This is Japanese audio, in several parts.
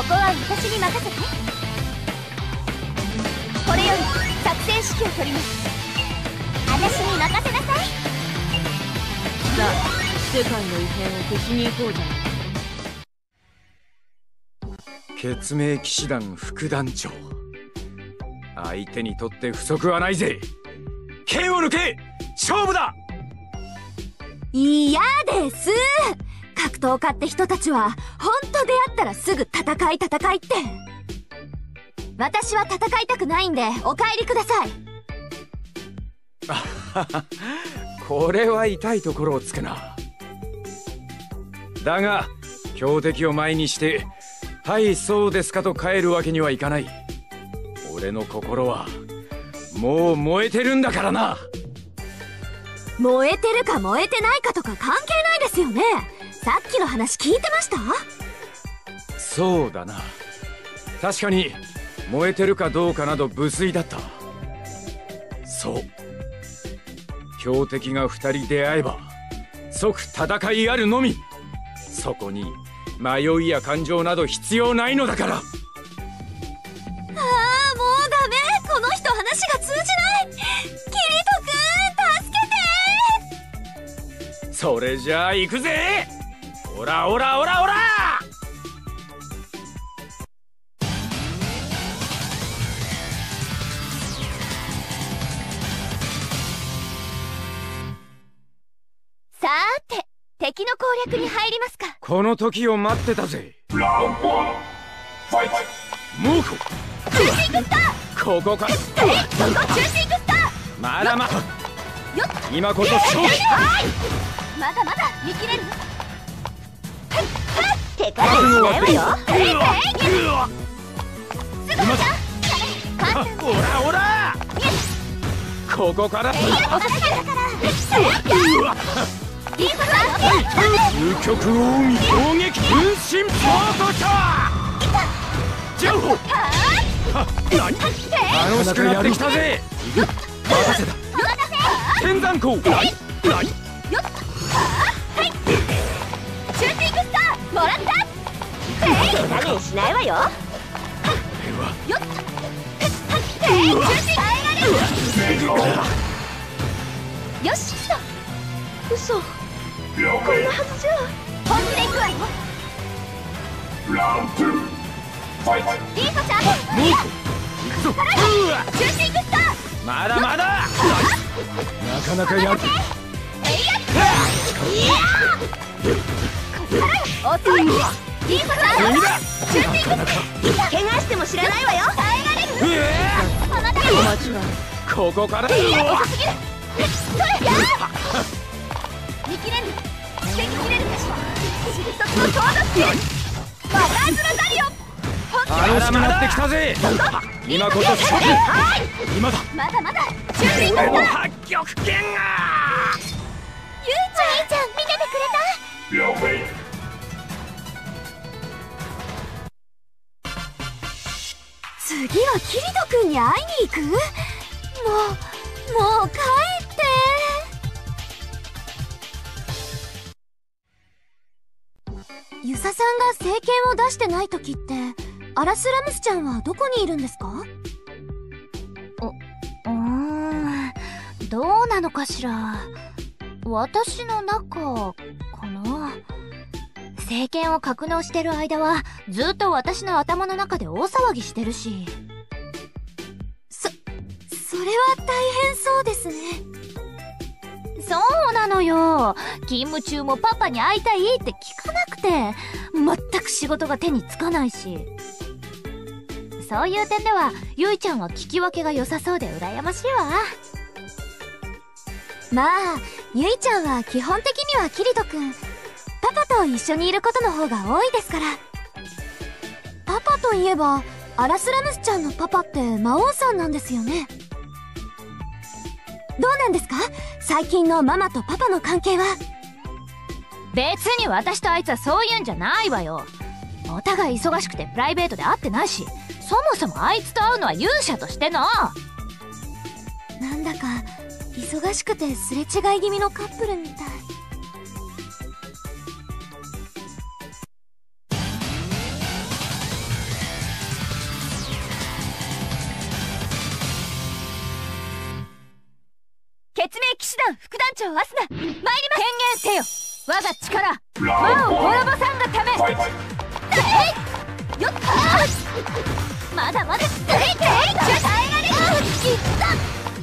ここは私に任せて。これより作戦指揮を取ります。私に任せなさい。さあ世界の異変を消しに行こうじゃない血明騎士団副団長。相手にとって不足はないぜ。剣を抜け。勝負だ。嫌です格闘家って人たちは本当出会ったらすぐ戦い戦いって。私は戦いたくないんでお帰りください。これは痛いところをつくな。だが強敵を前にして「はいそうですか」と帰るわけにはいかない。俺の心はもう燃えてるんだからな。燃えてるか燃えてないかとか関係ないですよねさっきの話聞いてました？そうだな。確かに燃えてるかどうかなど無粋だった。そう。強敵が2人出会えば即戦いあるのみ。そこに迷いや感情など必要ないのだから。ああもうダメ。この人話が通じない。キリトくん助けて。それじゃあ行くぜオラオラオラオラさーて敵の攻略に入りますか。この時を待ってたぜ。モーコ中心グスターここか。えそこ中心グスターまだまだ。今こそ勝負。まだまだ見切れる手加減しないわよ。すぐじゃオラオラここから。究極奥義攻撃分身ポートシャージャンホ何楽しくなっ。てきたぜ任せだ天山校何何シューティングスターもらった。しないわよ。よっ。シューティング耐えられるよし来た嘘。こんなはずじゃ。本気で行くわよリーコちゃん。モーコ行くぞ。シューティングスターまだ。まだなかなかやる。遅いリーコちゃん海だシューティングスター怪我しても知らないわよ耐えられるうえあなたお待ちはここから遅すぎるそれや見切れる防ぎるゆいちゃんゆいちゃん見ててくれた次はキリト君に会いに行く？もうもう帰って。ユサさんが聖剣を出してない時ってアラスラムスちゃんはどこにいるんですか？うーん。どうなのかしら。私の中かな？政権を格納してる間はずっと私の頭の中で大騒ぎしてるし。そそれは大変そうですね。そうなのよ。勤務中もパパに会いたいって聞かなくて全く仕事が手につかないし。そういう点ではゆいちゃんは聞き分けが良さそうで羨ましいわ。まあゆいちゃんは基本的にはキリト君パパと一緒にいることの方が多いですから。パパといえばアラスラムスちゃんのパパって魔王さんなんですよね。どうなんですか？最近のママとパパの関係は？別に私とあいつはそういうんじゃないわよ。お互い忙しくてプライベートで会ってないしそもそもあいつと会うのは勇者としての。なんだか忙しくてすれ違い気味のカップルみたい。決命騎士団副団長アスナ参ります。宣言せよ。我が力。魔を滅ぼさんがため。よっまだまだ耐えられる。きっと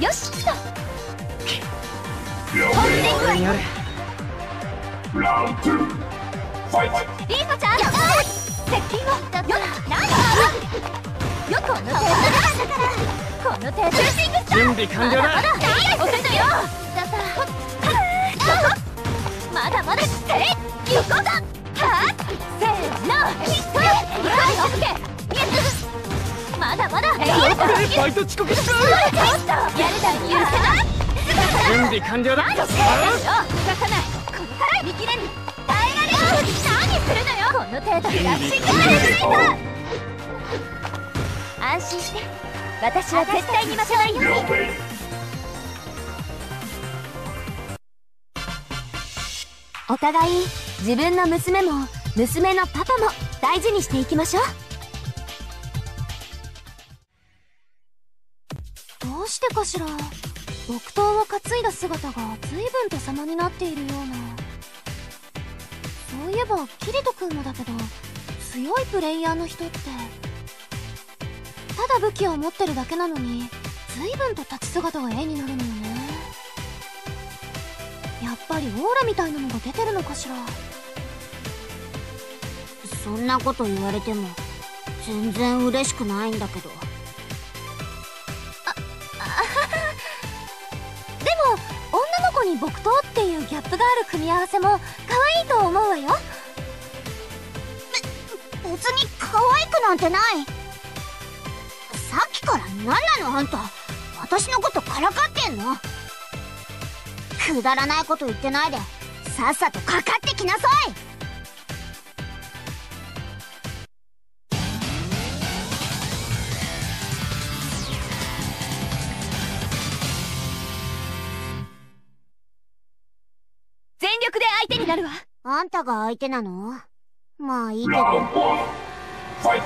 よしと飛んでいくわよ。Round two. Fight. リーコちゃん接近をよっなんだ？よこの程度だこの程度。シューティングスター準備完了だ。まだまだ押せないよださまだまだえい行こうだはっせーのヒット。はいオッケーまだまだ。え いバイト遅刻したやるだ許せない準備完了だ何してる動かないこれから見切れぬ耐えられる何するのよこの程度でラッシングされな。いと安心して。私は絶対に負けないよ No way. お互い自分の娘も娘のパパも大事にしていきましょうかしら。木刀を担いだ姿が随分と様になっているような。そういえばキリト君もだけど強いプレイヤーの人って。ただ武器を持ってるだけなのに随分と立ち姿が絵になるのよね。やっぱりオーラみたいなのが出てるのかしら。そんなこと言われても全然嬉しくないんだけど。ップがある組み合わせも可愛いと思うわよ。別に可愛くなんてない。さっきから何なのあんた。私のことからかってんの。くだらないこと言ってないでさっさとかかってきなさい。なるわ。あんたが相手なの？まあいいけど。たれ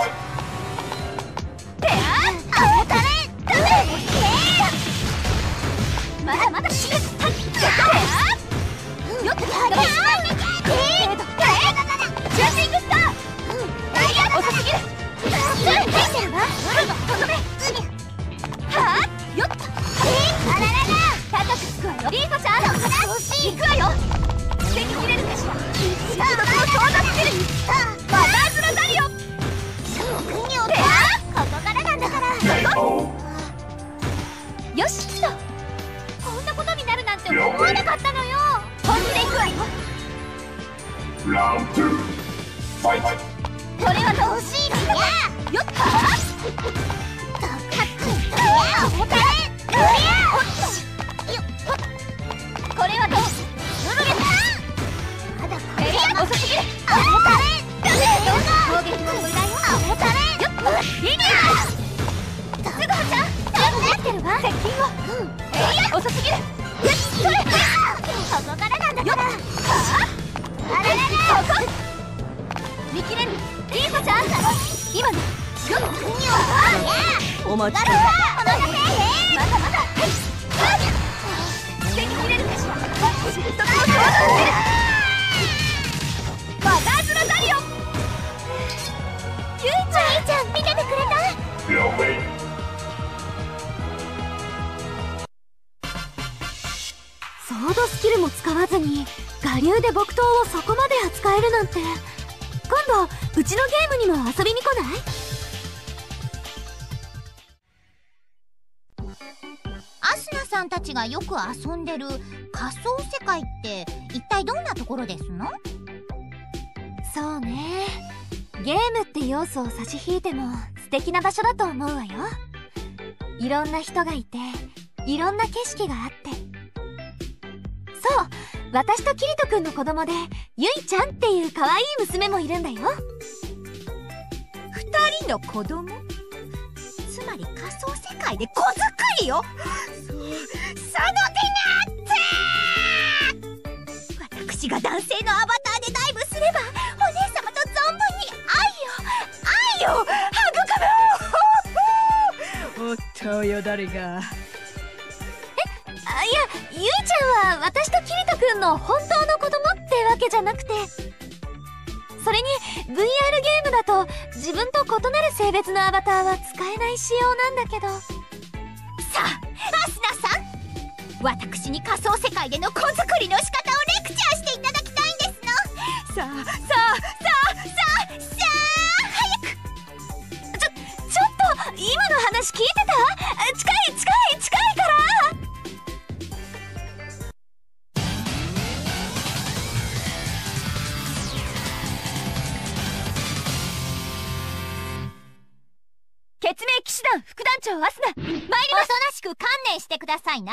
ダメまだまだ死ぬよっよっよっジャンピングスター遅すぎるよっ高くつくわよリーコちゃん行くわよ防ぎきれるかしら一度も到達するバターズのダリオここからなんだから KO. よしとこんなことになるなんて思わなかったのよ本気で行くわよ Round two. Fight. これはどうしい人がいていろんな景色があって。そう私とキリト君の子供でゆいちゃんっていう可愛い娘もいるんだよ。二人の子供？つまり仮想世界で子作りよ？そうその手があって！私が男性のアバ育むおっとよだれがあいやゆいちゃんは私とキリト君の本当の子供ってわけじゃなくて。それに VR ゲームだと自分と異なる性別のアバターは使えない仕様なんだけど。さあアスナさん。私に仮想世界での子作りの仕方をレクチャーしていただきたいんですの。さあさあさあさあさあ聞いてた？近い近い近いから。決命騎士団副団長アスナ参りおとなしく観念してくださいな。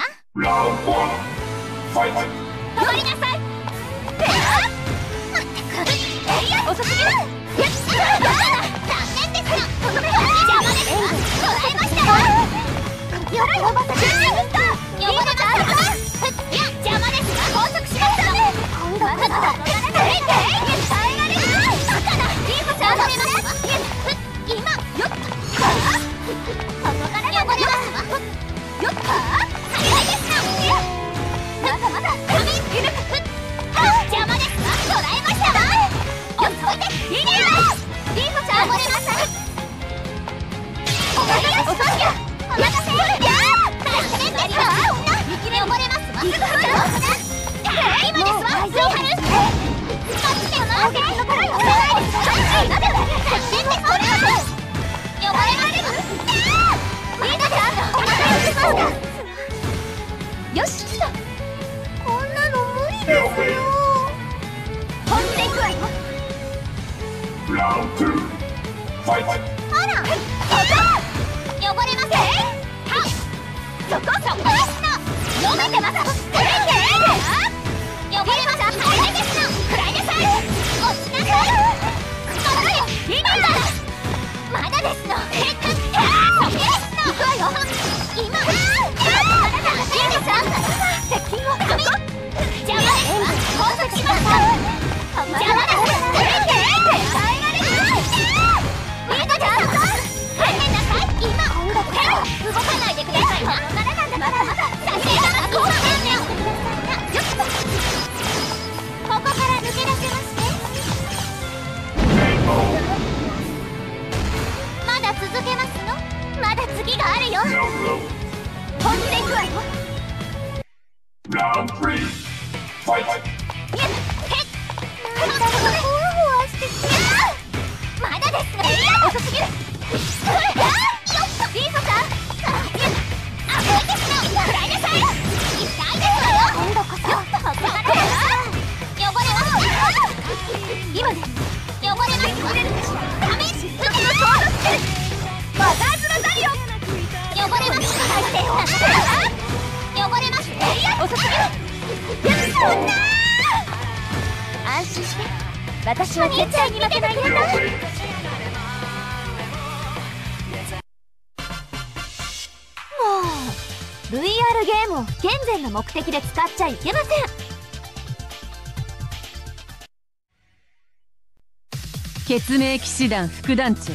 血命騎士団副団長。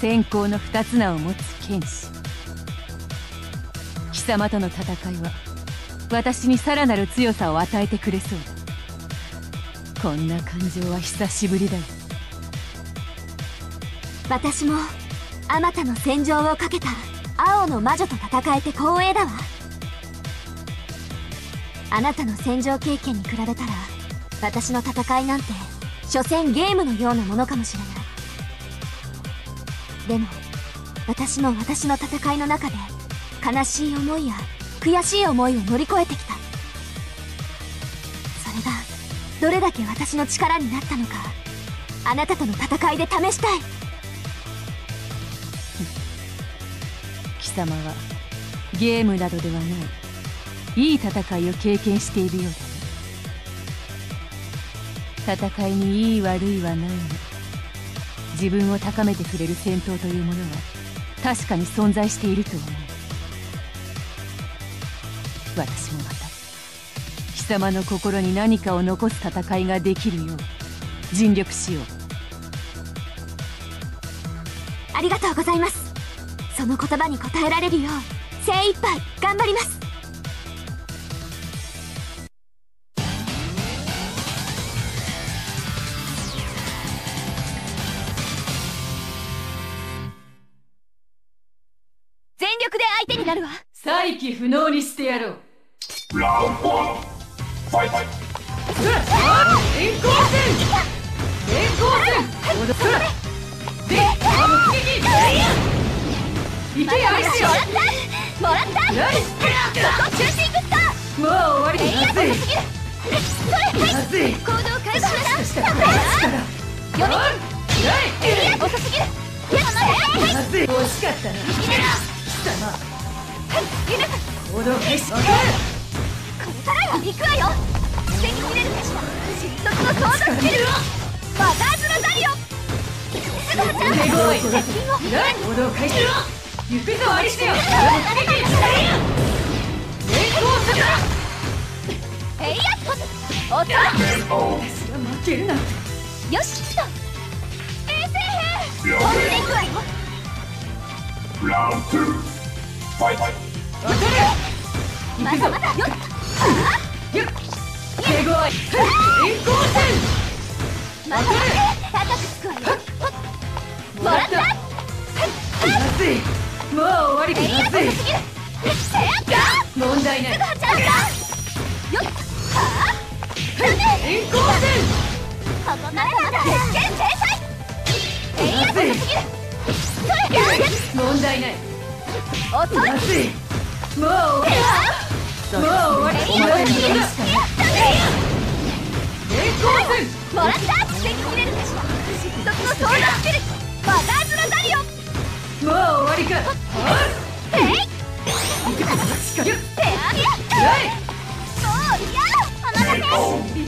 先行の二つ名を持つ剣士。貴様との戦いは私にさらなる強さを与えてくれそうだ。こんな感情は久しぶりだよ。私もあまたの戦場をかけた青の魔女と戦えて光栄だわ。あなたの戦場経験に比べたら私の戦いなんて所詮ゲームのようなものかもしれない。でも私も私の戦いの中で悲しい思いや悔しい思いを乗り越えてきた。それがどれだけ私の力になったのかあなたとの戦いで試したい。貴様はゲームなどではない。いい戦いを経験しているようだ。戦いにいい悪いはないが自分を高めてくれる戦闘というものは確かに存在していると思う。私もまた貴様の心に何かを残す戦いができるよう尽力しよう。ありがとうございます。その言葉に応えられるよう精一杯頑張ります。不能にしてやろう。Round one. Fight. 円光線円光線踊るで突撃いけアイスよもらった。ナイス中心グッターもう終わりまずいまずい行動開始しました。読み読み遅すぎるまずい惜しかった。な貴様よしら新卒のソードスキルマザーズのザリオすぐはちゃん手強い接近をない行動開始行くぞアリスよ突撃連行するえいやおっと KO. 私が負けるなんてよし来た衛生兵飛んでいくわよ Round two. Fight. まだまだ。よっよっ手強い連行まだまだ高くつくわよもらった戦まずい。もう終わりだまずい。すぎる問題ない。すぐはちゃいもう終わりもう終わりえいやすぎる連行もらった防ぎきれるかしら新卒のソードスキルマザーズのザリオもう終わりかえいしかよっ手上げはいもう嫌お待たせ KO. ル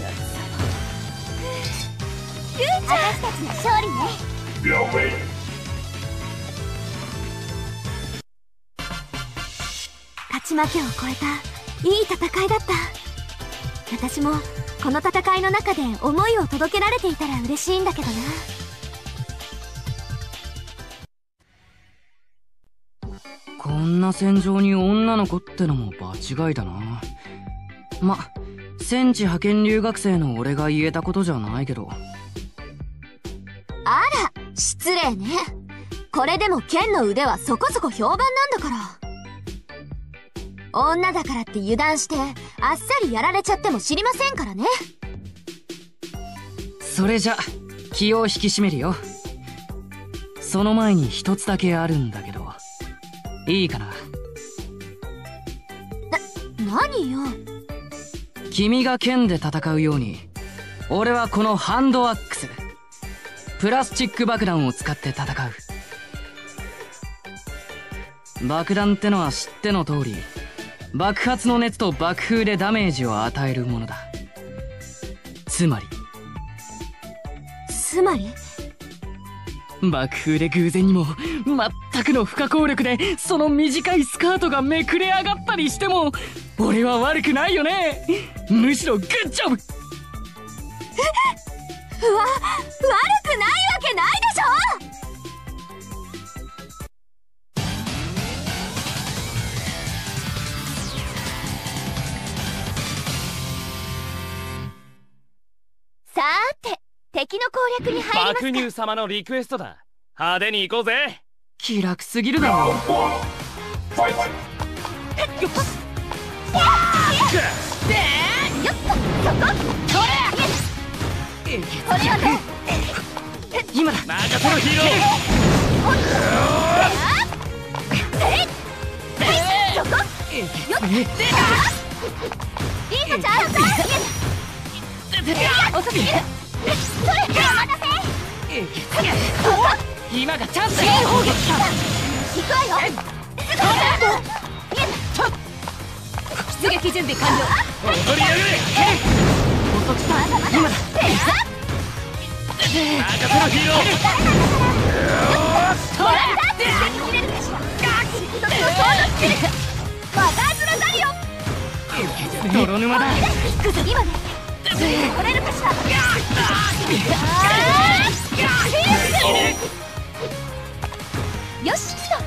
ーちゃん私たちの勝利ねを超えたいい戦いだった。私もこの戦いの中で思いを届けられていたら嬉しいんだけどな。こんな戦場に女の子ってのも場違いだな。ま戦地派遣留学生の俺が言えたことじゃないけど。あら失礼ね。これでも剣の腕はそこそこ評判なんだから女だからって油断してあっさりやられちゃっても知りませんからね。それじゃ気を引き締めるよ。その前に一つだけあるんだけど。いいかな？何よ？君が剣で戦うように俺はこのハンドアックスプラスチック爆弾を使って戦う。爆弾ってのは知っての通り爆発の熱と爆風でダメージを与えるものだ。つまりつまり？爆風で偶然にも全くの不可抗力でその短いスカートがめくれ上がったりしても俺は悪くないよね。むしろグッジョブ！うわ悪くないわけないでしょさーて敵の攻略に入ります様のリクエストだ派手に行こうぜ。気楽すぎるだろ今だ任せろヒーロそこよっリーサちゃん今がチャンス行くわよ出撃準備完了踊りやがれ時だ今だ任せろヒーローもらったって切れるかしら一つのソードスキルマガーズラザリオン泥沼だ今ねれるかしらよし来た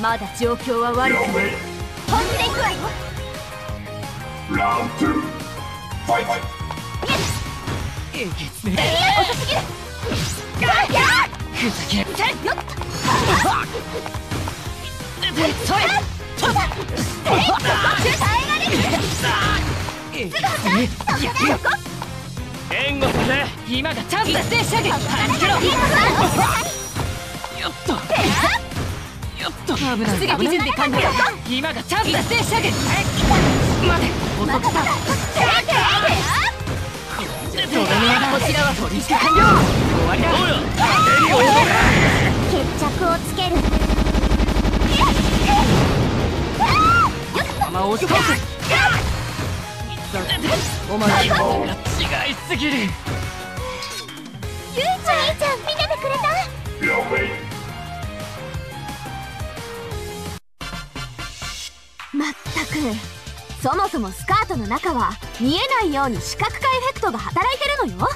まだ状況は悪くない本気で行くわよ Round two. Fight. えげつね遅すぎるガふざけーよっそれちょっと耐えられる援護するぜ今がチャンスだ一斉射撃弾けろよっとよっと危ない出撃準備完了今がチャンスだ一斉射撃待て遅くた。泥沼だこちらは取り付け完了終わりだどうよ手に負え決着をつける弾を押し通すお前の方が違いすぎる。ゆいちゃん見ててくれた？まったくそもそもスカートの中は見えないように視覚化エフェクトが働いてるのよ。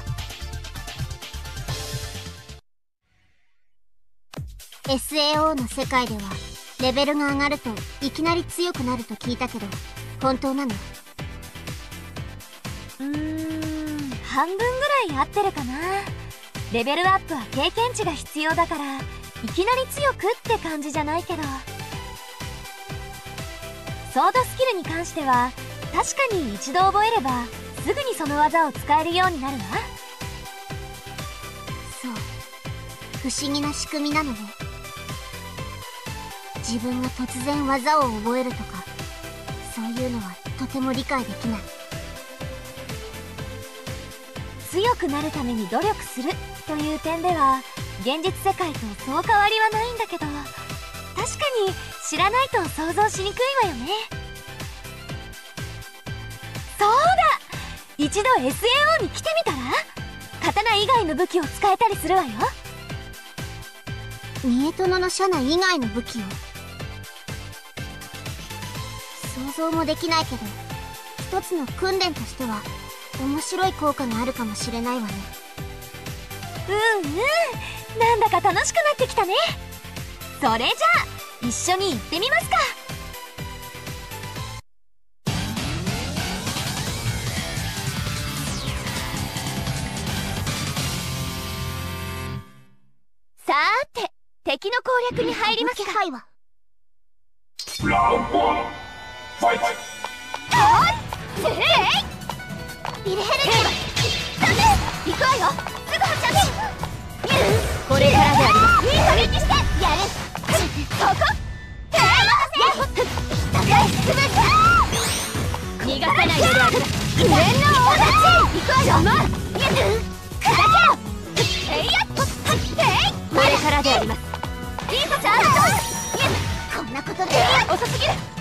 SAO の世界ではレベルが上がるといきなり強くなると聞いたけど本当なの？半分ぐらい合ってるかな。レベルアップは経験値が必要だからいきなり強くって感じじゃないけど。ソードスキルに関しては確かに一度覚えればすぐにその技を使えるようになるわ。そう。不思議な仕組みなのね自分が突然技を覚えるとかそういうのはとても理解できない。強くなるために努力するという点では現実世界とそう変わりはないんだけど確かに知らないと想像しにくいわよね。そうだ！一度 SAO に来てみたら？刀以外の武器を使えたりするわよ。ミエトノのシャナ以外の武器を？想像もできないけど一つの訓練としては面白い効果があるかもしれないわね。うんうん。なんだか楽しくなってきたね。それじゃあ一緒に行ってみますか。さーて敵の攻略に入りますか。気配は Round one. Fight. ビル行くわよすぐ発射ねこれからでありいい加減にしてやこえー、任せ高いすぐ逃がさないのである無縁の大立ち行くわよけろこれからであります。リーコちゃんこんなことで。遅すぎる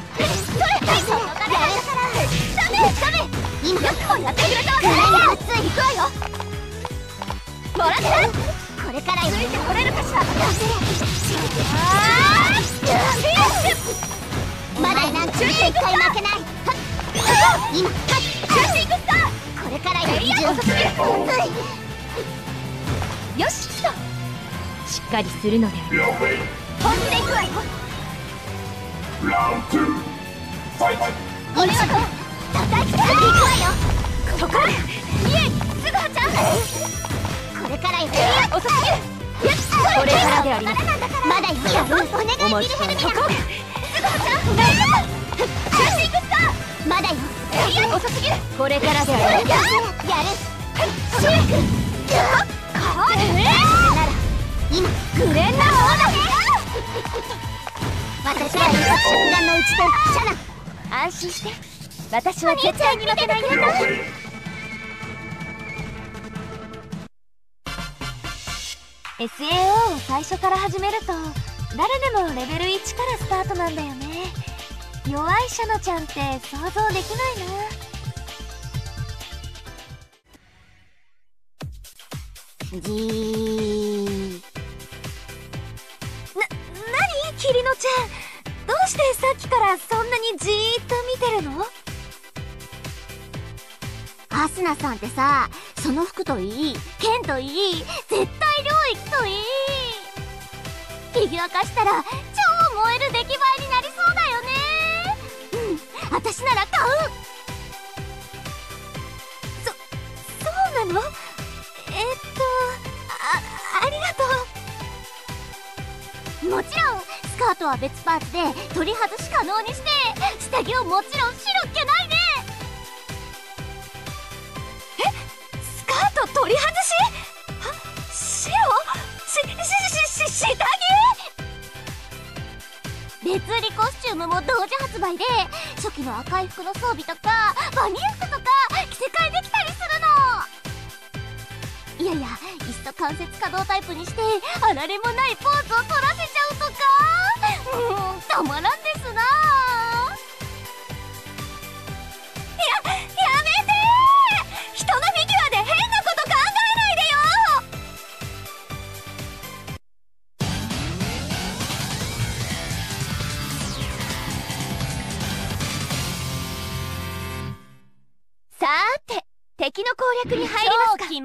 よししっかりするのでで行くわよ Fight. 俺はどう叩きつけていくわよ。そこすぐはちゃん。これから遅すぎるよしこれからでありまだからまだよお願いビルヘルミナすぐはちゃん。中心グッサまだよ。えいや遅すぎるこれからでありますややる。シュークこれなら今グレンナオーだ私は今着眼の打ち手シャナ。安心して。私は絶対に負けないよ way. SAO を最初から始めると誰でもレベル1からスタートなんだよね。弱いシャナちゃんって想像できないなキリノちゃんどうしてさっきからそんなにじーっと見てるの？アスナさんってさその服といい剣といい絶対領域といい。フィギュア化したら超燃える出来栄えになりそうだよね。うん私なら買う。そそうなの？えっとあありがとう。もちろんスカートは別パーツで取り外し可能にして下着をもちろん白っけないね。スカート取り外し？は？白？しししし下着？別売りコスチュームも同時発売で初期の赤い服の装備とかバニラ服とか着せ替えできたりするの。いやいやいっそ関節可動タイプにしてあられもないポーズを取らせちゃうとか。うんたまらん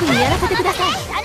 僕にやらせてください。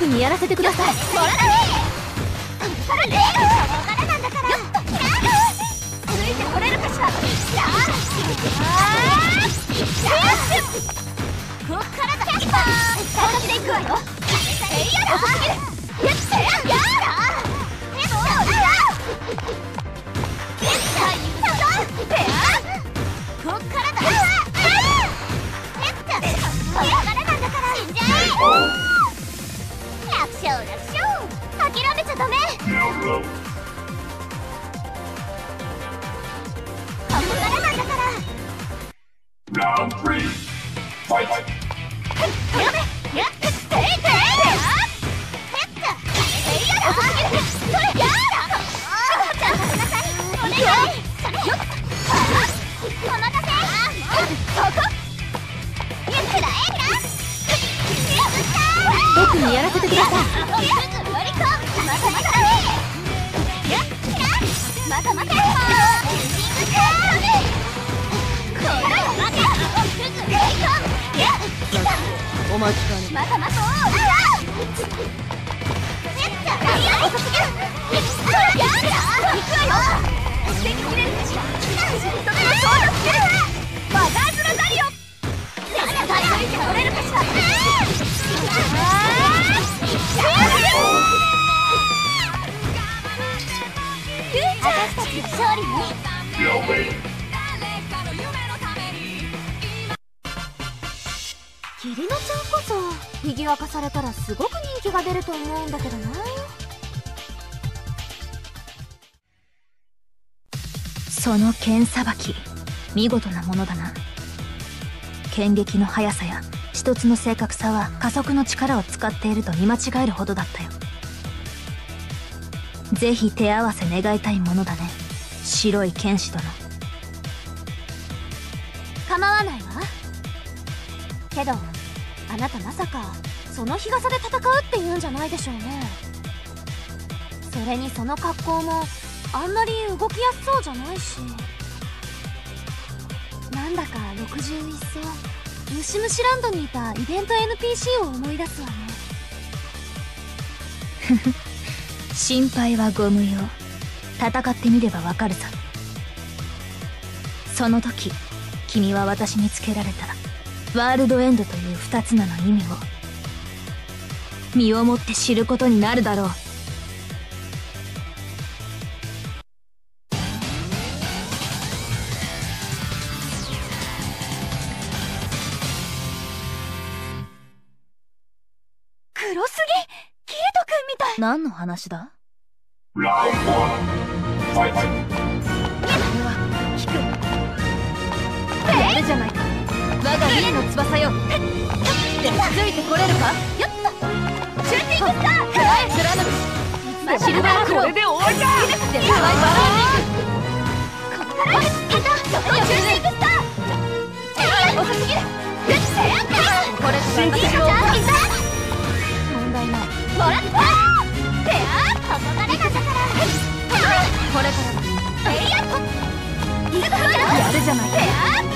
僕にやらせてください。もらだねこれここからなんだからついてこれるかしらさあこっからだ私で行くわよえいやだ遅すぎる諦めちゃダメ。ここからなんだから。Round three. Fight. やめやって。て。いて。へっとえいやだ遅すぎるそれやだちゃんとしなさいお願いそれよっお待たせそこゆっくらえな僕にやらせて。くださいお待ちかね。またまた遅すぎるやだ行くわよ素敵うだつけるマザーズラザリオやだ誰が取れるかしら私たち勝利ねりなちゃんこそフィギュア化されたらすごく人気が出ると思うんだけどな。その剣さばき見事なものだな。剣撃の速さや一つの正確さは加速の力を使っていると見間違えるほどだったよ。ぜひ手合わせ願いたいものだね。白い剣士殿。構わないわ。けどあなたまさかその日傘で戦うって言うんじゃないでしょうね。それにその格好もあんまり動きやすそうじゃないし。なんだか61層ムシムシランドにいたイベント NPC を思い出すわね。心配はご無用戦ってみればわかるさ。その時君は私につけられた。ワールドエンドという二つ名の意味を。身をもって知ることになるだろう。黒すぎキリト君みたい。何の話だ？Round one. Fight. やるじゃないか我が竜の翼よ。でついてこれるか？よっとシューティングスターくらえ貫くシルバークローこれで終わりだでスワイバラーニングここからいたシューティングスター遅すぎるこれシンキング問題ないもらったペアここがレナだからこれからだえいややるじゃないか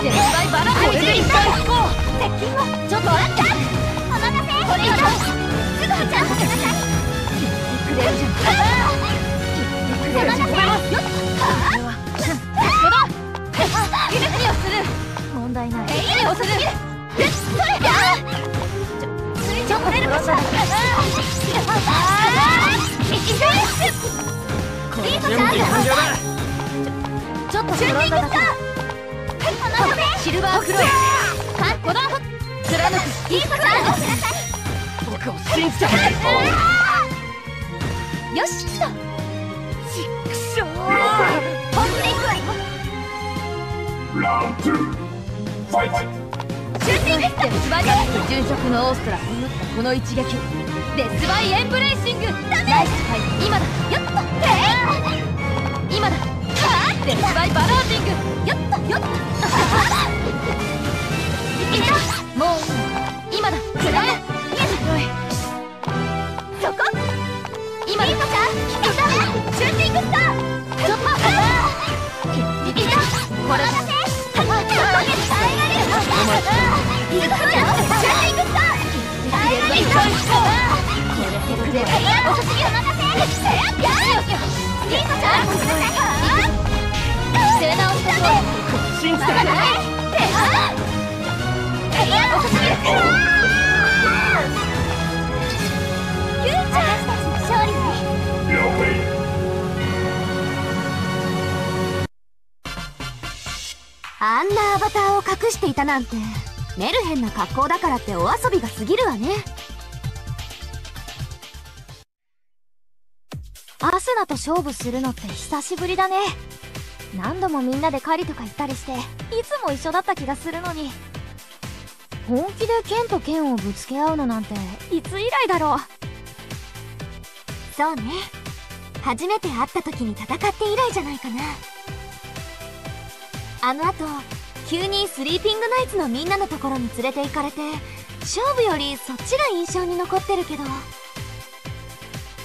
デスバラこれで一回引こう接近をちょっと待ったお待たせこれ以上すぐちゃんとしなさい言って。くれるじゃん言ってくれるじゃんよっはぁこだ何をする問題ない。えいをするそれやちょちょっとれるかしらこれ準備完了だちょっとシューティングスターシルバーフローカッコだ貫くいいことだ僕を信じてよし来たちくしょう本気でいくわよ Round two. Fight. シューティングスターデスバイ殉職のオーストラこの一撃Death by Embracing ナイスファイト今だよっと今だ Death by Barraging。よっとよっといけもう今だ。くらえそこ。今だ。いいのか？ Shooting Star。ちょっと。いけこれだ耐えられるすぐ来るよ Shooting Star耐えられ。るこれてくれ遅すぎる任せ。やるよリーコちゃんあんなアバターを隠していたなんてメルヘンな格好だからってお遊びが過ぎるわね。アスナと勝負するのって久しぶりだね。何度もみんなで狩りとか行ったりしていつも一緒だった気がするのに。本気で剣と剣をぶつけ合うのなんていつ以来だろう。そうね。初めて会った時に戦って以来じゃないかな。あの後急にスリーピングナイツのみんなのところに連れて行かれて勝負よりそっちが印象に残ってるけど。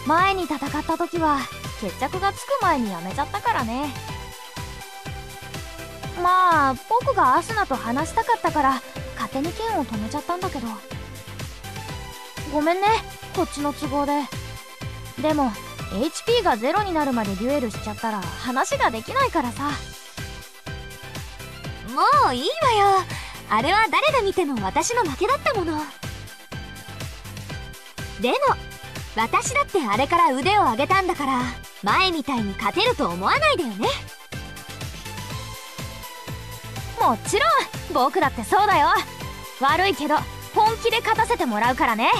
前に戦った時は決着がつく前にやめちゃったからね。まあ僕がアスナと話したかったから勝手に剣を止めちゃったんだけど。ごめんねこっちの都合で。でも HP がゼロになるまでデュエルしちゃったら話ができないからさ。もういいわよ。あれは誰が見ても私の負けだったもの。でも私だってあれから腕を上げたんだから前みたいに勝てると思わないでよね。もちろん。僕だってそうだよ。悪いけど本気で勝たせてもらうからね。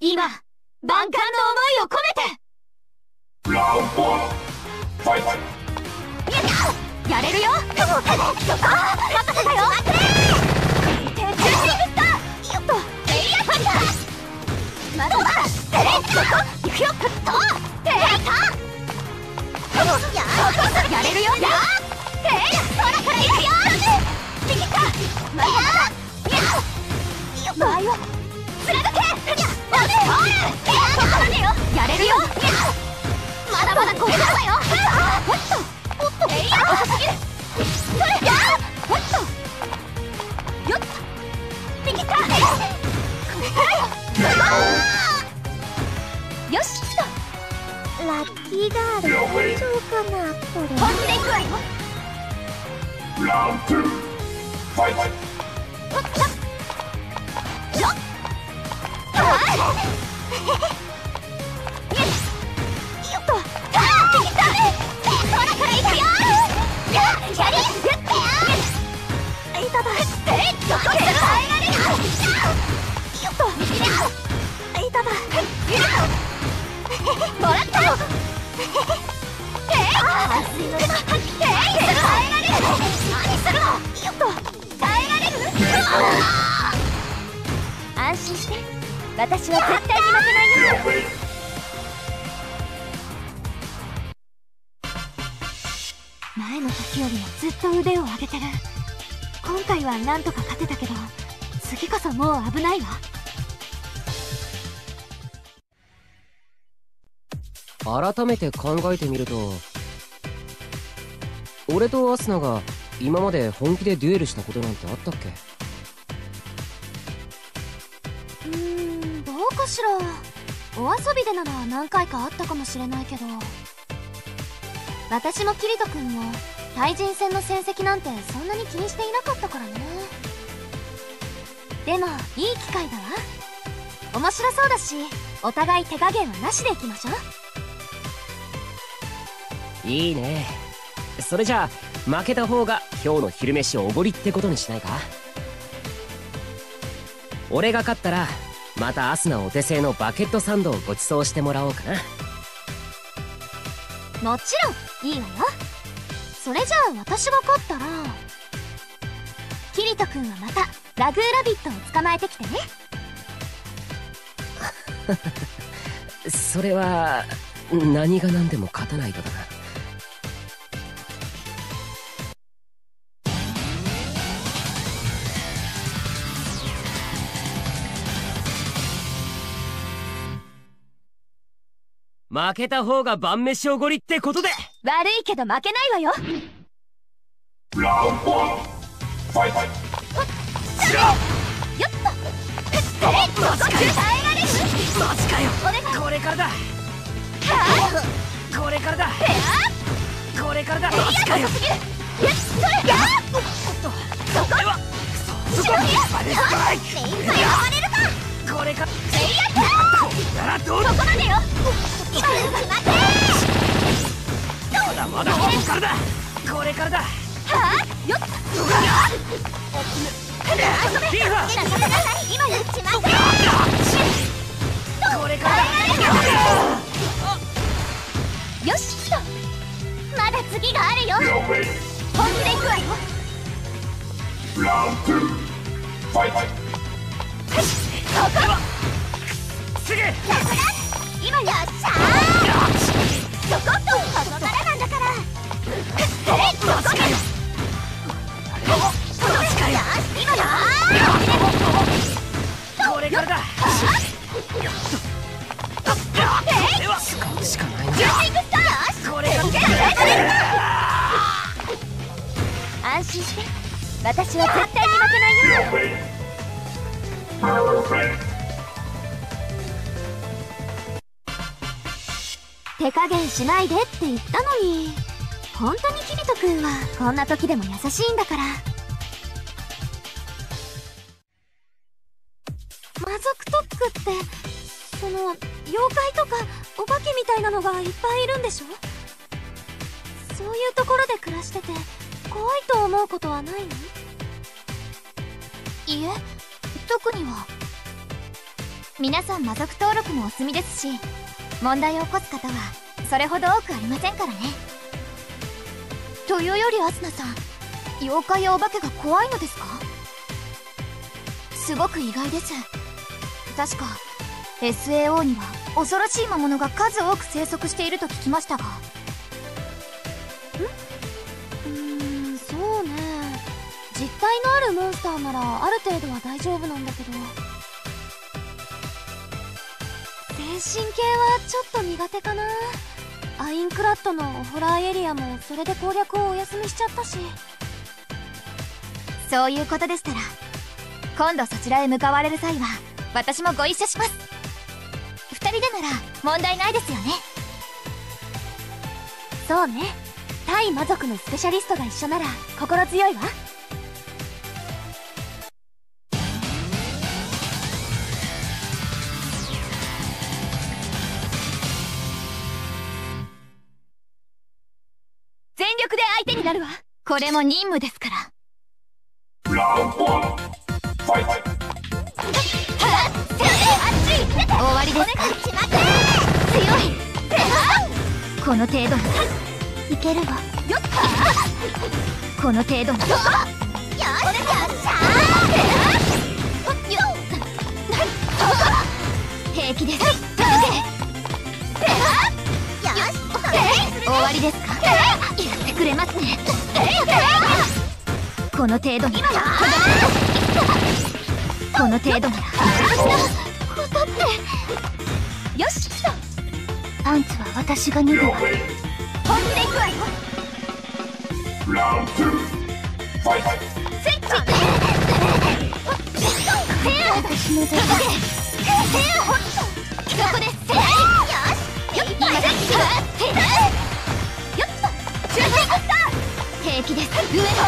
今万感の思いを込めて。やれるよ。こ行くよ。とえいたややれるよ。やえい空から行くよ。右かまだまだ前を貫けややめよ。やれるよ。まだまだこれからだよ。おっとおっとエリアをすぎるラッキーガール Your way. 大丈夫かなこれ。本気で行くわよ。るよっと右でいただもらった安心して私は絶対に負けないよ前の時よりもずっと腕を上げてる今回はなんとか勝てたけど次こそもう。危ないわ改めて考えてみると俺とアスナが今まで本気でデュエルしたことなんてあったっけ？うーんどうかしら。お遊びでなら何回かあったかもしれないけど。私もキリト君も対人戦の戦績なんてそんなに気にしていなかったからね。でもいい機会だわ。面白そうだしお互い手加減はなしでいきましょう。いいねそれじゃあ負けた方が今日の昼飯をおごりってことにしないか？俺が勝ったらまたアスナお手製のバケットサンドをご馳走してもらおうかな。もちろんいいわよ。それじゃあ私が勝ったらキリト君はまたラグーラビットを捕まえてきてね。それは何が何でも勝たないとだな負けた方が晩飯おごりってことで悪いけど負けないわよ Round one. Fight. よっとえいそこ中耐えられるマジかよお願いこれからだこれからだこれからだマジかよすぎるえそれやそこはクソそこに目いっぱい暴れるかこれからえいやったならどうだそこまでよ今決まってまだまだここからだこれからだはあよっリーファ今やっちまってこれからだよしとまだ次があるよ Your way. 本気で行くわよ Round two. Fight. すげえ今やっしゃーそこそこからなんだからえいそこでマジかよ今だこれからだえいでは使うしかないんだジューシングスターこれから安心して私は絶対に負けないよ手加減しないでって言ったのに。本当にキリト君はこんな時でも優しいんだから。魔族特区ってその妖怪とかお化けみたいなのがいっぱいいるんでしょ？そういうところで暮らしてて怖いと思うことはないの？いえ特には。皆さん魔族登録もお済みですし問題を起こす方はそれほど多くありませんからね。というよりアスナさん妖怪やお化けが怖いのですか？すごく意外です。確か SAO には恐ろしい魔物が数多く生息していると聞きましたが。んうんそうね。実体のあるモンスターならある程度は大丈夫なんだけど。精神系はちょっと苦手かな。アインクラッドのホラーエリアもそれで攻略をお休みしちゃったし。そういうことでしたら今度そちらへ向かわれる際は私もご一緒します。二人でなら問題ないですよね。そうね。対魔族のスペシャリストが一緒なら心強いわ。相手になるわ。これも任務ですから.終わりです。か強いこの程度にいけるわこの程度によっよっしゃ平気です。終わりです。かくれますね。この程度にこの程度よしパンツは私が脱ぐ.本気でいくわよ.スイッチ私の手だそこです平気です上の方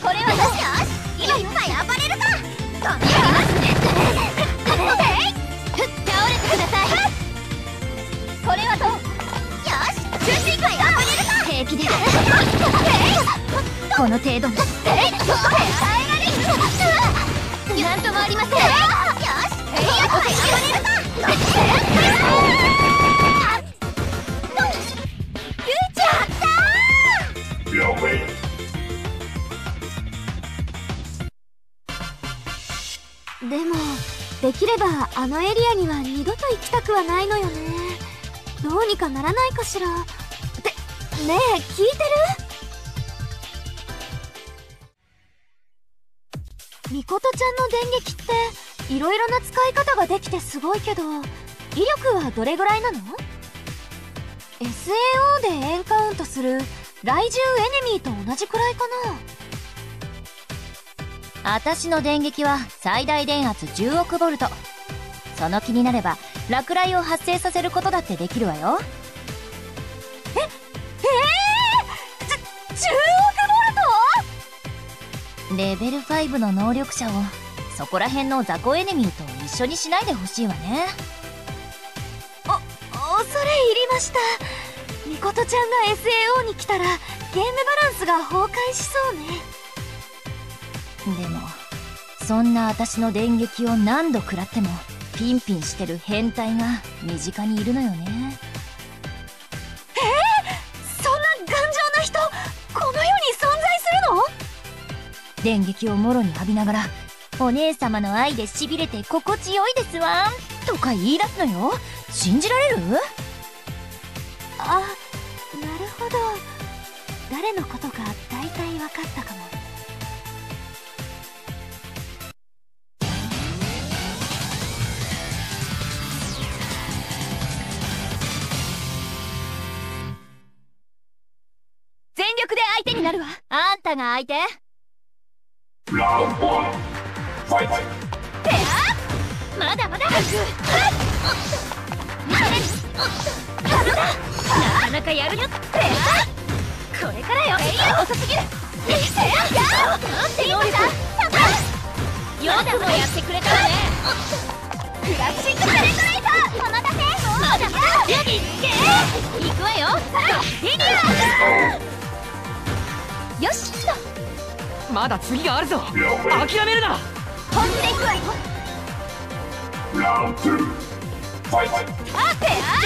これはよし今いっぱい暴れるかやりますね倒れてくださいこれはどうよし中心界暴れるか平気です。この程度になんともありません。よしいっぱい暴れるかきればあのエリアには二度と行きたくはないのよね。どうにかならないかしら。ってねえ聞いてる？みことちゃんの電撃っていろいろな使い方ができてすごいけど威力はどれぐらいなの ?SAO でエンカウントする雷獣エネミーと同じくらいかな。私の電撃は最大電圧10億ボルト。その気になれば落雷を発生させることだってできるわよ。ええー、じ10億ボルト？レベル5の能力者をそこら辺の雑魚エネミーと一緒にしないでほしいわね。お恐れ入りました。みことちゃんが SAO に来たらゲームバランスが崩壊しそうね。そんな私の電撃を何度食らってもピンピンしてる変態が身近にいるのよね。えそんな頑丈な人？この世に存在するの？電撃をもろに浴びながらお姉様の愛でしびれて心地よいですわ。とか言い出すのよ。信じられる？あなるほど。誰のことか大体分かったかも。あんたが相手 Round one. Fight. まだまだなかなかやるよこれからよ遅すぎるよくもやってくれたわねクラッシングサレンドライザーお待たせまだまだいけ行くわよリニアよしとまだ次があるぞ.諦めるな。本気で行くわよ Round two. Fight. あペア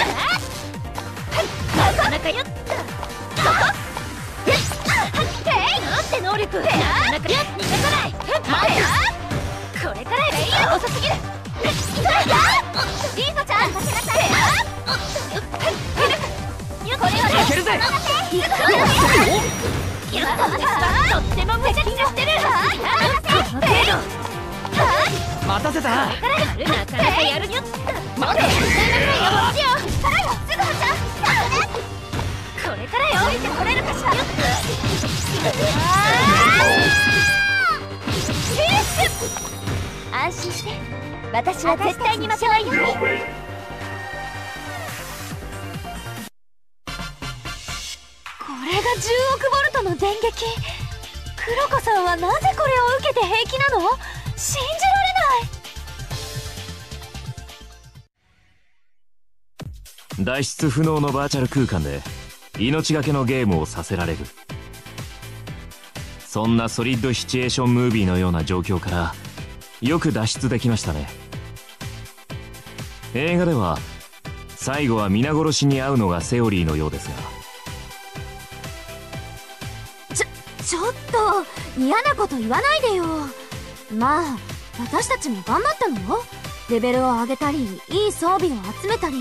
なかなかよったそこへい。なんて能力ペアなかよ逃がさない。これからレイヤー遅すぎるリーファちゃんさせなさい。これはい。けるぜ行くわとって。も無茶気がして。るこの程度待たせたなかなかやるよ待って。これからよ降りて。これるかしら安心して。私は絶対に負けないよ10億ボルトの電撃。黒子さんはなぜこれを受けて平気なの？信じられない。脱出不能のバーチャル空間で命がけのゲームをさせられる。そんなソリッドシチュエーションムービーのような状況からよく脱出できましたね。映画では最後は皆殺しに遭うのがセオリーのようですが。嫌なこと言わないでよ。まあ私たちも頑張ったのよ。レベルを上げたりいい装備を集めたり。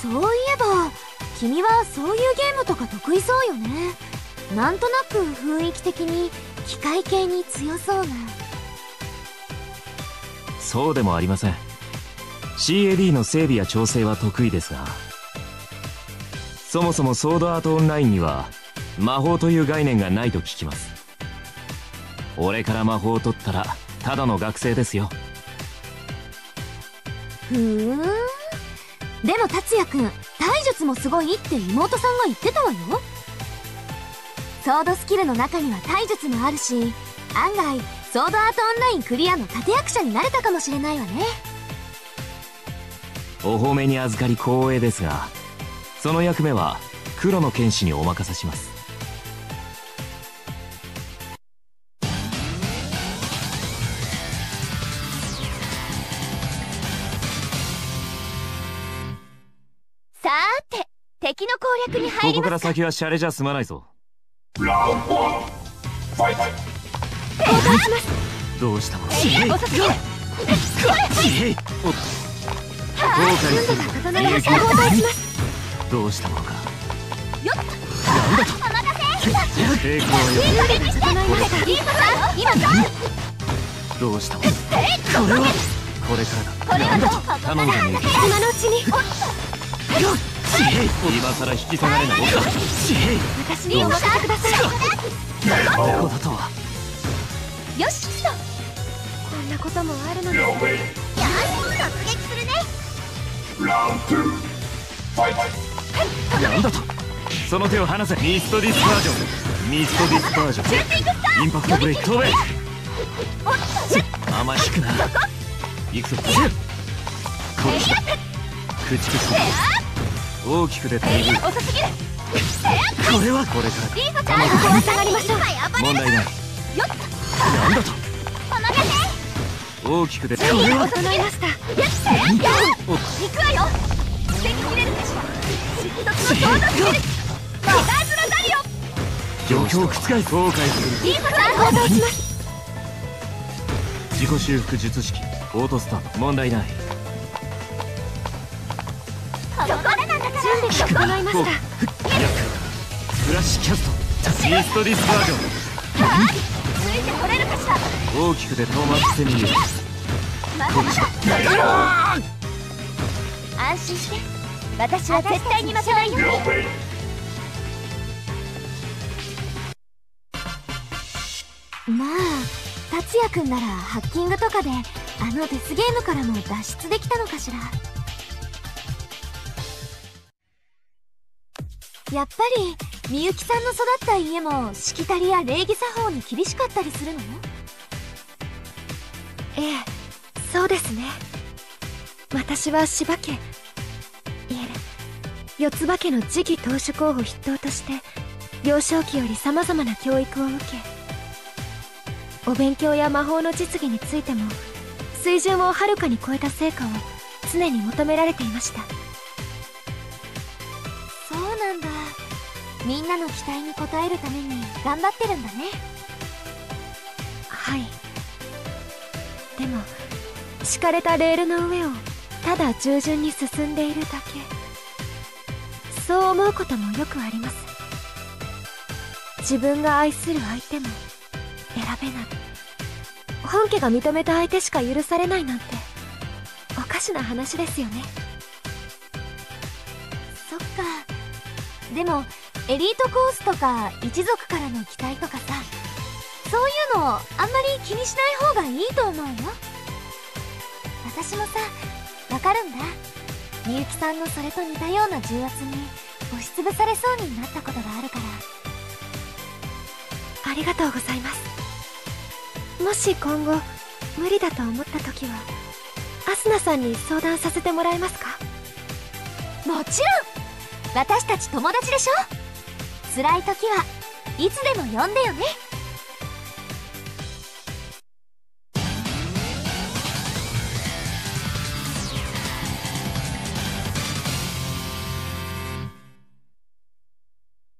そういえば君はそういうゲームとか得意そうよね。なんとなく雰囲気的に機械系に強そうな。そうでもありません。CAD の整備や調整は得意ですがそもそもソードアートオンラインには魔法という概念がないと聞きます。俺から魔法を取ったらただの学生ですよ。ふーん。でも達也くん体術もすごいって妹さんが言ってたわよ。ソードスキルの中には体術もあるし案外ソードアートオンラインクリアの立役者になれたかもしれないわね。お褒めに預かり光栄ですがその役目は黒の剣士にお任せします攻略に入りここから先はシャレじゃ済まないぞ。Round one. Fight. どうしたもの遅すぎるおっと。後悔するした交代します。どうしたものか？よっ。なんだと？およ。いい加減にして今さどうしたものこれは？これからだ。これはどうここ頼んだね今のうちに。おっ今さら引き下がれない私にお任せくださいここだとはよしとこんなこと？もあるのによし突撃するね Round two. Fight. なんだとその手を。離せ Mist Dispersion Mist Dispersion Impact Break 飛べあまり引くな行くぞこうした駆逐する大きく出たい。や遅すぎる。これはこれかリーファちゃんここは下がりましょうら。問題ないよっなんだとお任せ大きく出たこれは行くわよ防ぎきれるかしら新卒のソードスキルマザーズのダリオ状況を覆す後悔するリーファちゃん行動します自己修復術式。オートスタート問題ないそこだ準備整いまおした。フラッシュキャストミストディスパージョンついてこれ。るかしら大きく出たお待ちせみる。まだまだ安心して。私は絶対に負けないよ.まあ達也くんならハッキングとかであのデスゲームからも脱出できたのかしらやっぱりみゆきさんの育った家もしきたりや礼儀作法に厳しかったりするの？ええそうですね。私は柴家いえ四つ葉家の次期当主候補筆頭として幼少期より様々な教育を受けお勉強や魔法の実技についても水準をはるかに超えた成果を常に求められていました。みんなの期待に応えるために頑張ってるんだね。はい。でも敷かれたレールの上をただ従順に進んでいるだけ。そう思うこともよくあります。自分が愛する相手も選べない。本家が認めた相手しか許されないなんておかしな話ですよね。そっか。でもエリートコースとか一族からの期待とかさそういうのあんまり気にしない方がいいと思うよ。私もさわかるんだ。みゆきさんのそれと似たような重圧に押しつぶされそうになったことがあるから。ありがとうございます。もし今後無理だと思った時はアスナさんに相談させてもらえますか？もちろん！私たち友達でしょ？辛い時はいつでも呼んでよね。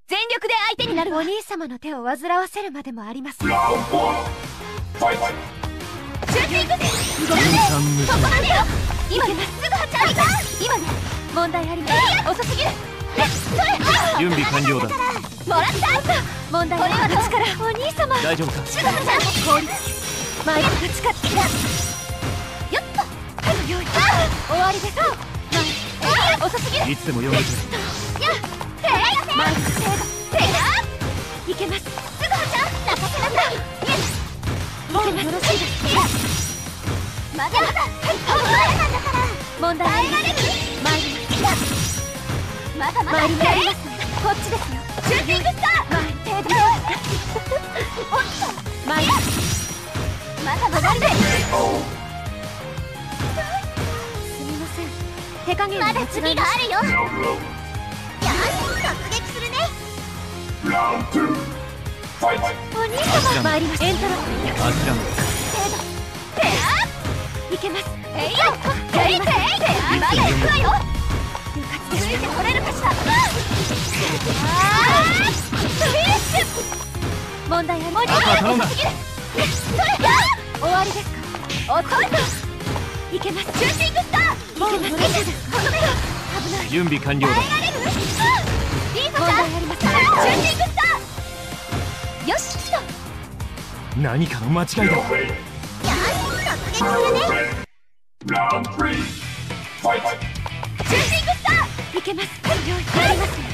全力で相手になるわ。お兄様の手を煩わせるまでもありません Round one. Fight. シューティング！そこまでよ。今ねすぐ発射今ね問題あります。遅すぎる準備完了だ。もらった問題はどっちからお兄様大丈夫かす。ぐ発射氷前にぶつかってきたよっとはいよい終わりです。前遅す。ぎるいつでも呼んでくれやっ手手前に手が手がいけます。す。ぐ発射任せなさいもうよろしいです。かまだまだはい危ないだから問題あります。参ります。まだまだ参りますこっちですよシューティングスター前手でおっと参りますまだまだですすみません手加減まだ次があるよよし突撃するねお兄様参りますエントロ諦めいけますえいやえいえいまだ行くわよ。ついてこれるかしら問題ありま赤頼んだすぎるそれ終わりですかおっといけますシューティングスターもう無理ですこの目が危ない準備完了。だ耐えられるリーコちゃんシューティングスターよし何かの間違いだよし突撃するねけますよいやりますよ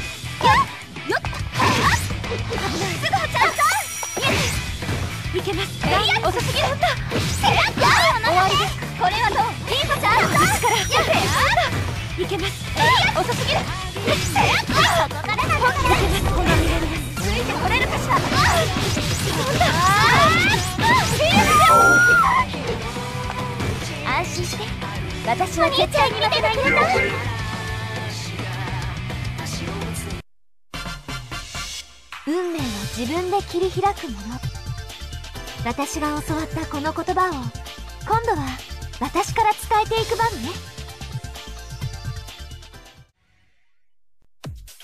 よっとあ危ないすぐ発射いけますいや遅すぎるんだせやった終わりですこれはどういい子ちゃん力やせやいけまいや遅すぎるせやったそこからなんだからいけますこの見てこれるかしらなんだ安心して私は絶対に負けないんだ運命は自分で切り開くもの。私が教わったこの言葉を今度は私から伝えていく番ね。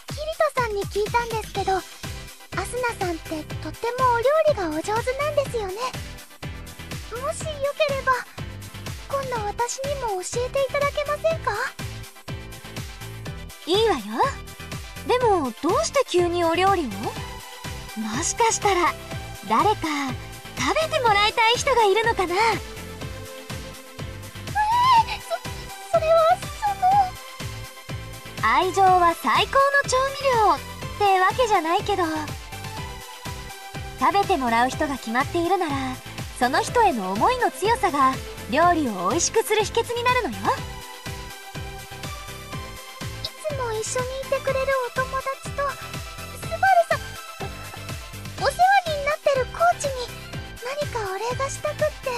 キリトさんに聞いたんですけどアスナさんってとってもお料理がお上手なんですよね。もしよければ今度私にも教えていただけませんか？いいわよ。でもどうして急にお料理を？もしかしたら誰か食べてもらいたい人がいるのかな？それはその。愛情は最高の調味料ってわけじゃないけど。食べてもらう人が決まっているならその人への思いの強さが料理を美味しくする秘訣になるのよ。一緒にいてくれるお友達とスバルさんお世話になってるコーチに何かお礼がしたくって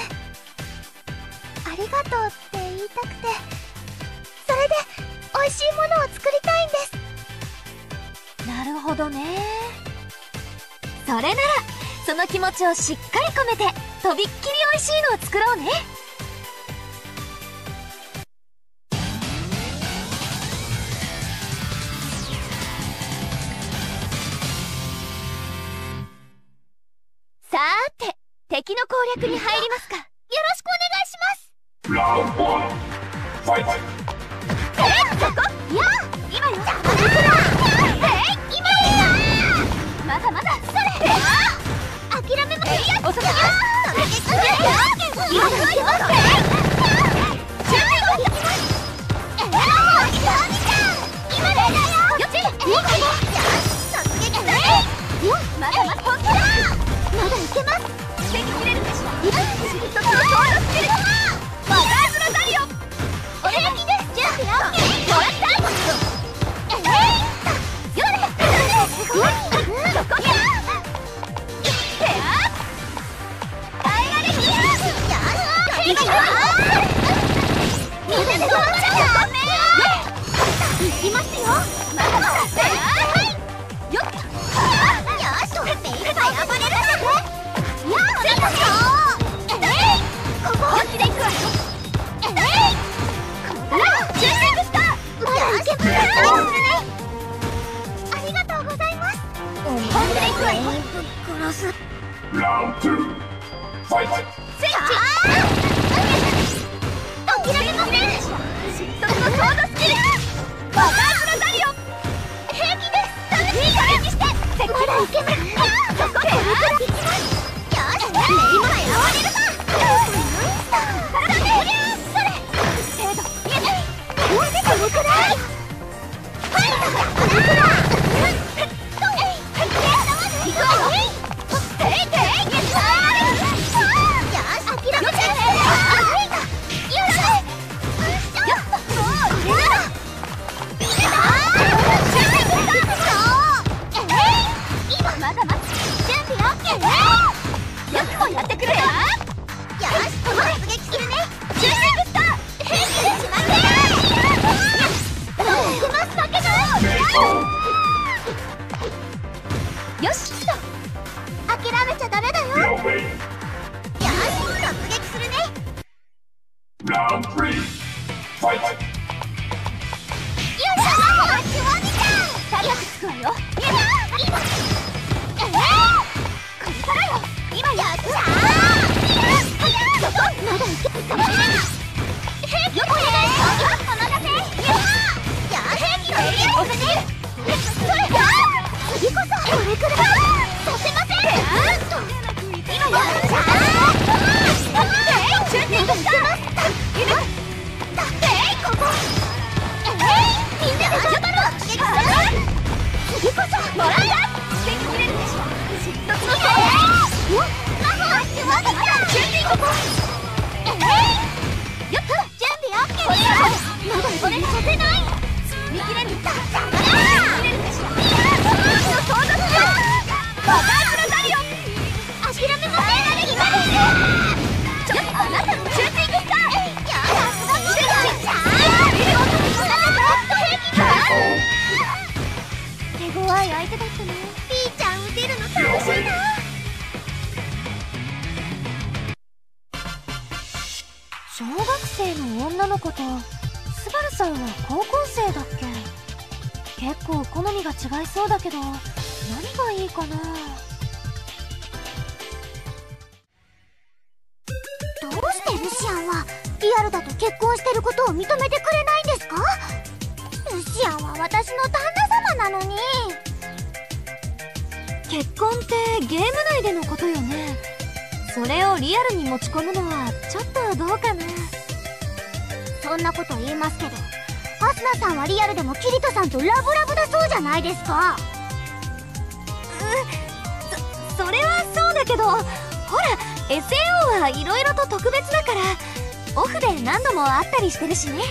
ありがとうって言いたくて。それで美味しいものを作りたいんです。なるほどねそれならその気持ちをしっかり込めてとびっきり美味しいのを作ろうね。略に入りますか。よろしくお願いします。Round one. Fight. えそこやあ今よ。邪魔だえい今よまだいけます。つのくわよぶっ殺す Round two. Fight. スイッチ諦めません。そのソードスキルバザーズのダリオ平気です。いい加減にしてまだいけますそこで。行きますよし。今やわれる小学生の女の子とスバルさんは高校生だっけ？結構好みが違いそうだけど何がいいかな？どうしてルシアンはリアルだと結婚してることを認めてくれないんですか？ルシアンは私の旦那様なのに。結婚ってゲーム内でのことよね。それをリアルに持ち込むのはちょっとどうかな。そんなこと言いますけどアスナさんはリアルでもキリトさんとラブラブだそうじゃないですか。そそれはそうだけどほら SAO はいろいろと特別だからオフで何度も会ったりしてるしね。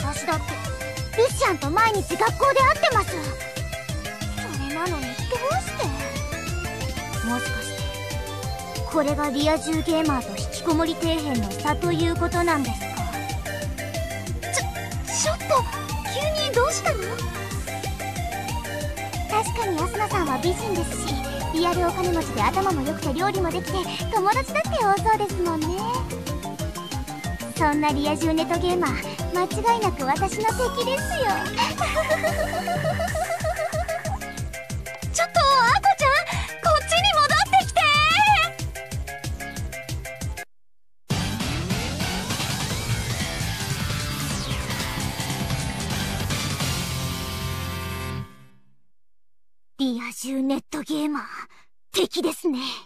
私だってルシアンと毎日学校で会ってます。それなのにどうしてもしかして？これがリア充ゲーマーと引きこもり底辺の差ということなんですか？ちょっと急にどうしたの？確かに安野さんは美人ですしリアルお金持ちで頭も良くて料理もできて友達だって多そうですもんね。そんなリア充ネットゲーマー間違いなく私の敵ですよね。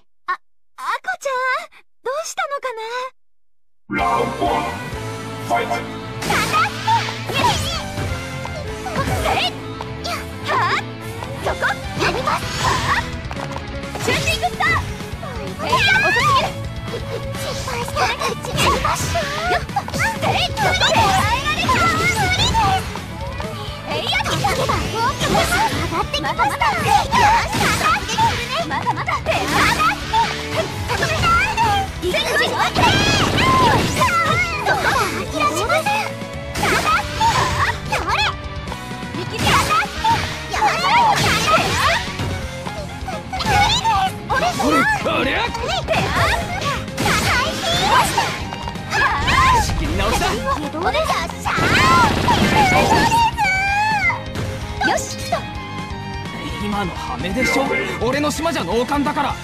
者の王冠だから。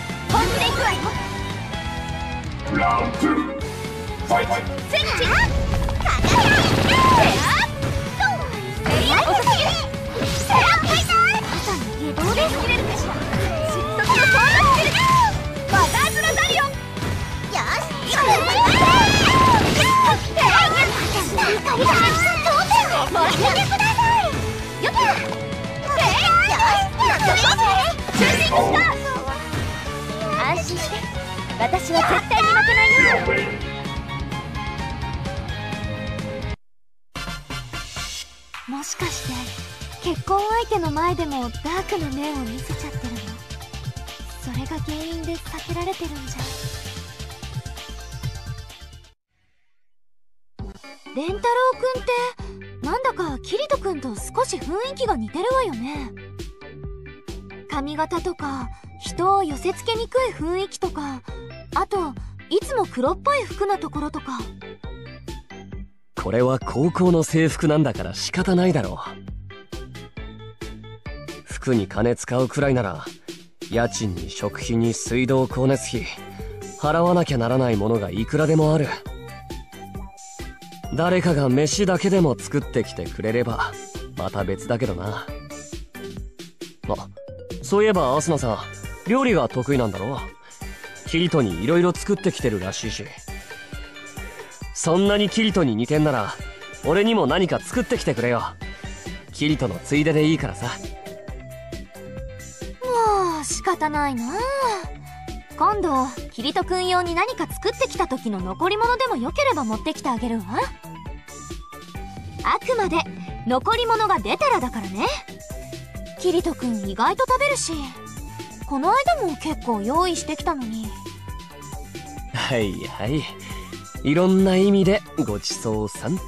し雰囲気が似てるわよね。髪型とか人を寄せ付けにくい雰囲気とかあといつも黒っぽい服なところとか。これは高校の制服なんだから仕方ないだろう。服に金使うくらいなら家賃に食費に水道光熱費払わなきゃならないものがいくらでもある。誰かが飯だけでも作ってきてくれればまた別だけどな。あそういえばアスナさん料理が得意なんだろ？キリトに色々作ってきてるらしいし。そんなにキリトに似てんなら俺にも何か作ってきてくれよ。キリトのついででいいからさ。もう仕方ないな。今度キリトくん用に何か作ってきた時の残り物でもよければ持ってきてあげるわ。あくまで残り物が出たらだからね。キリトくん意外と食べるしこの間も結構用意してきたのに。はいはい。いろんな意味でごちそうさんと。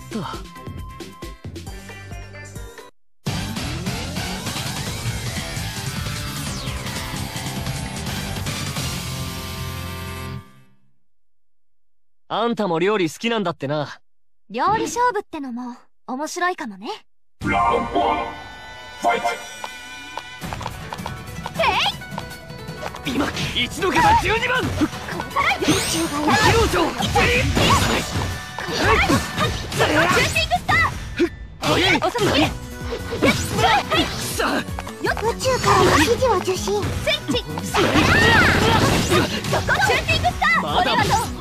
あんたも料理好きなんだってな。料理勝負ってのも面白いかもね Round one. Fight. 今一の桁12番。宇宙が宇宙からの指示を受信。スイッチそこシューティングスターまだ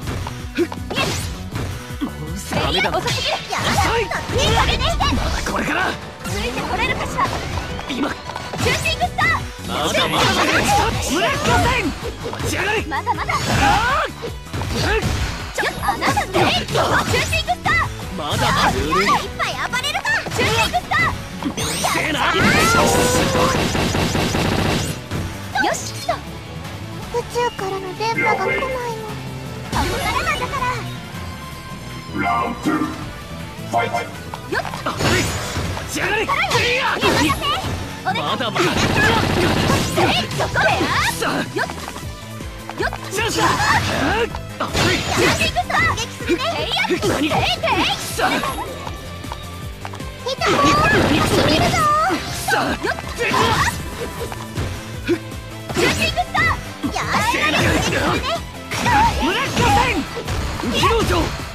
ダメだな。遅すぎる遅いいい加減にしてまだこれからついてこれるかしら。今。シューティングスター。まだまだ。無礼ません立ち上がれまだまだあちょあなた。ってシューティングスター。まだまだいっぱい暴れるかシューティングスター。うるせえな。よし来た。宇宙からの電波が来ないの。止からなんだからよっじゃがれお願いまだまだえいそこでさあよっよっチャンスだあジャンピングスター撃するねえいや何さあヒットしみるぞさあジャンピングスターよし村木線二郎城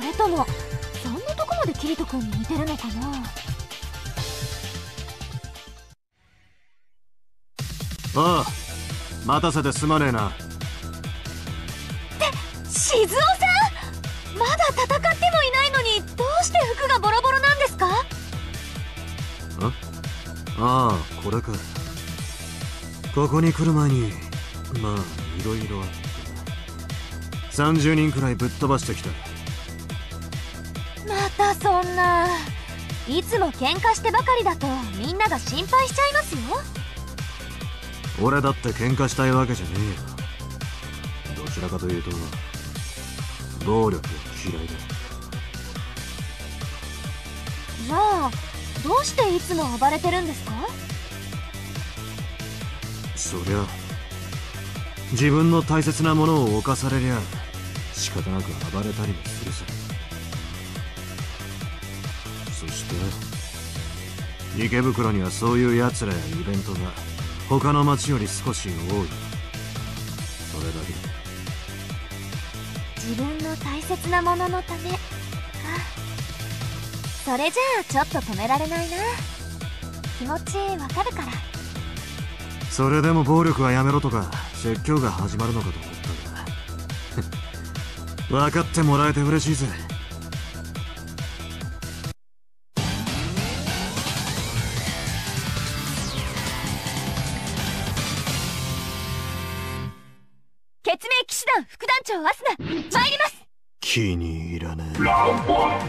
れともそんなとこまでキリト君に似てるのかな？ああ待たせてすまねえな。静雄さん？まだ戦ってもいないのにどうして服がボロボロなんですか？あ？あこれか。ここに来る前にまあいろいろあって。30人くらいぶっ飛ばしてきたそんないつも喧嘩してばかりだとみんなが心配しちゃいますよ。俺だって喧嘩したいわけじゃねえよ。どちらかというと暴力が嫌いだ。じゃあどうしていつも暴れてるんですか？そりゃ自分の大切なものを侵されりゃ仕方なく暴れたりもするさ池袋にはそういう奴らやイベントが他の街より少し多い。それだけ。自分の大切なもののため。かそれじゃあちょっと止められないな。気持ちわかるから。それでも暴力はやめろとか説教が始まるのかと思ったが。分かってもらえて嬉しいぜ副団長アスナ参ります気に入らね Round one.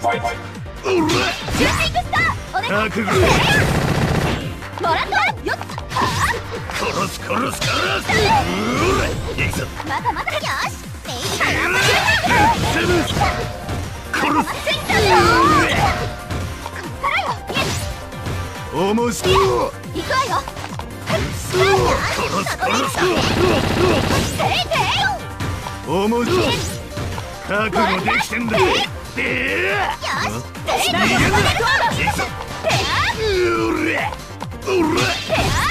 Fight. ジューシングスターお願い覚悟もらったよっ殺す殺す殺す行くぞまだまだよしメインからセブン殺す面白い行くわよ殺す殺す面白い。覚悟できてんだ。ええ逃げんな行くぞうれうれ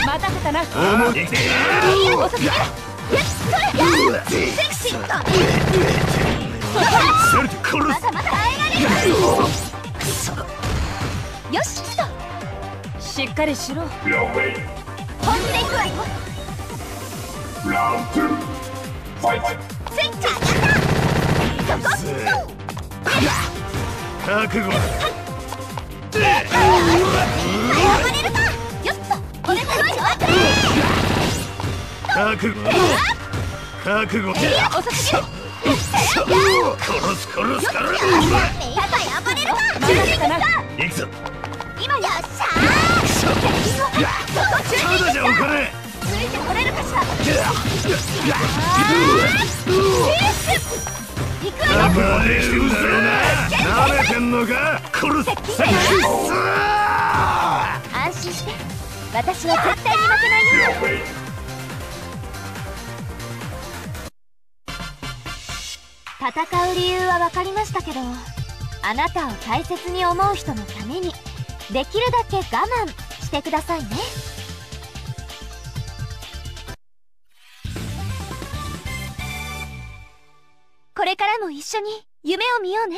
待たせたな思って遅すぎる。セクシーだそれで殺すまだまだ耐えられる。よし来たしっかりしろ本気で行くわよ Round two. Fight. スイッチそこ覚悟謝れるかよっと俺も来いよ覚悟覚悟遅すぎる殺す殺す殺すメインから暴れるか待たせたな行くぞ。今よよっしゃただじゃおかねついてこれるかしら行くわよ覚悟できてんだろうな舐めてんのか殺す安心して。私は絶対に負けないよ戦う理由は分かりましたけどあなたを大切に思う人のためにできるだけ我慢してくださいね。これからも一緒に夢を見ようね。